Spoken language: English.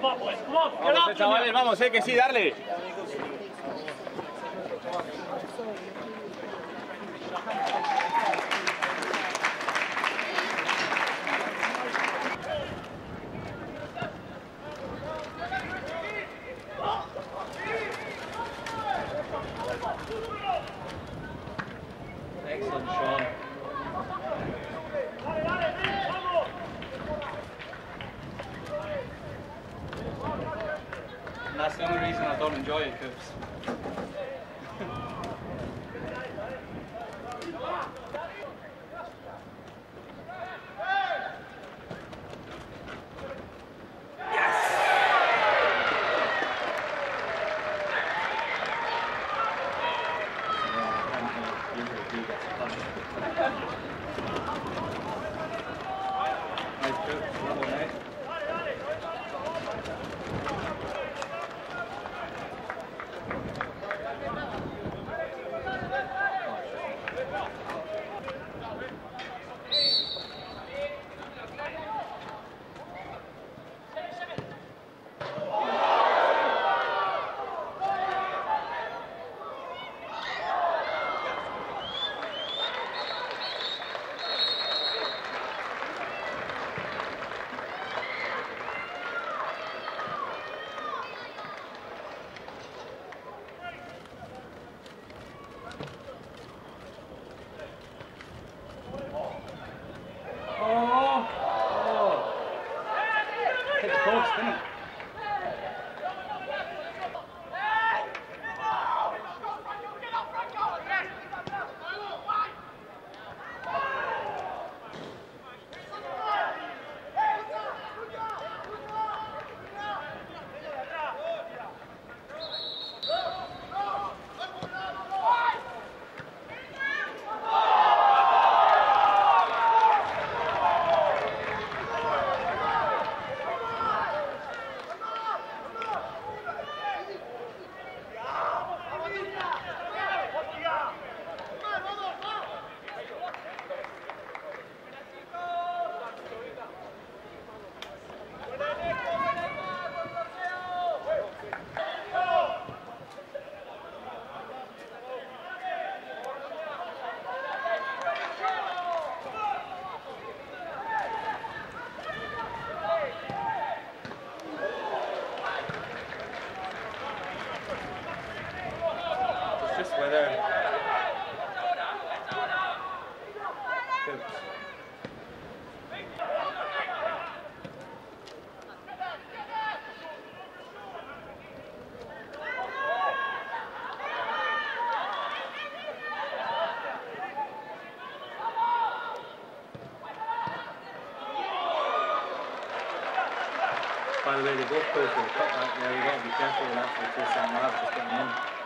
Come on, vamos, eh, chavales, vamos, eh, que sí, darle. The only reason I don't enjoy it, Coops. Nice Coops, Oh! Hit the just whether. Coops. By the way, they both go for the cutback there. You've got to be careful with that for the first time. To get them in.